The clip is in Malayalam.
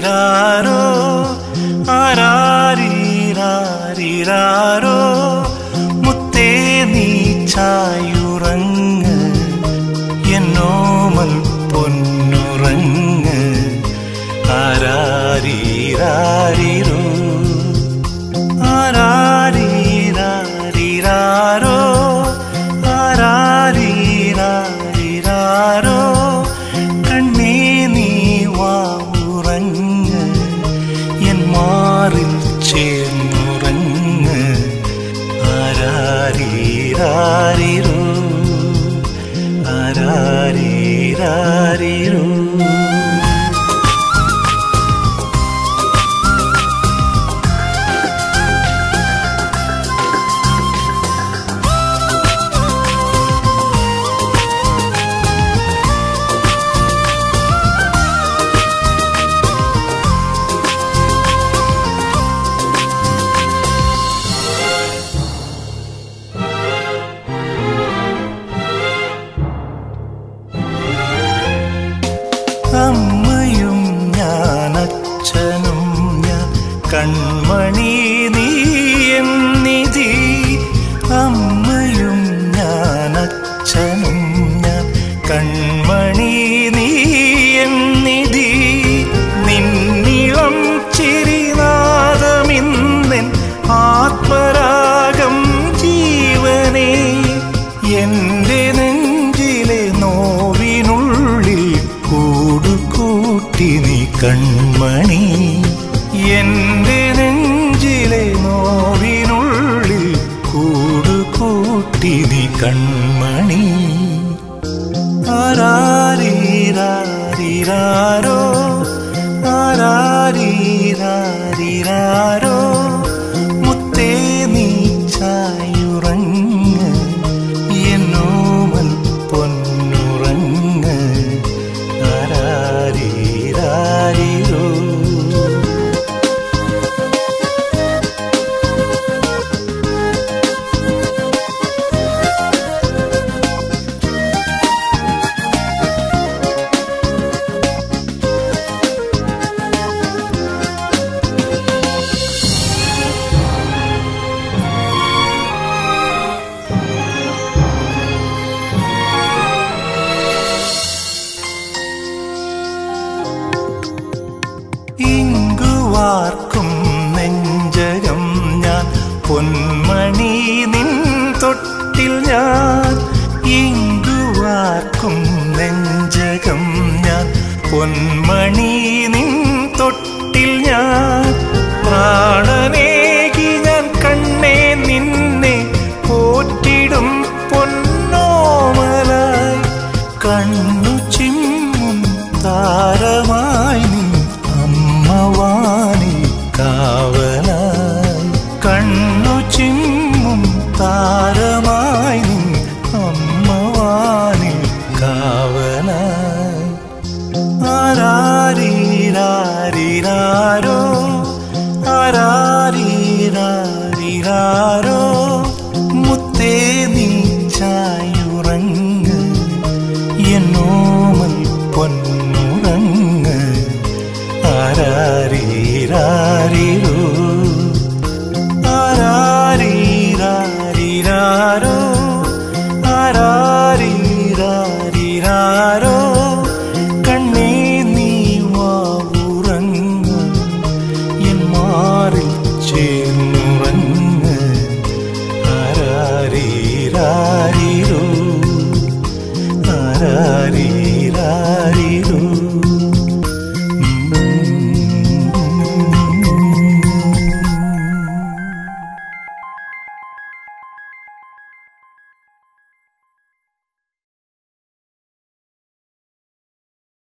ra ro ra ri ra ri ra ആറിൽ ചേർന്നുറങ്ങ്? ആരാരീരാരിരു? കൺമണി എന്റെ നെഞ്ചിലെ നോവിനുള്ളിൽ കൂടുകൂട്ടി നീ കൺമണി. ആരാരീരാരിരാരോ ആരാരീരാരിരാരോ. നെഞ്ചകം ഞാൻ പൊന്മണി Maria.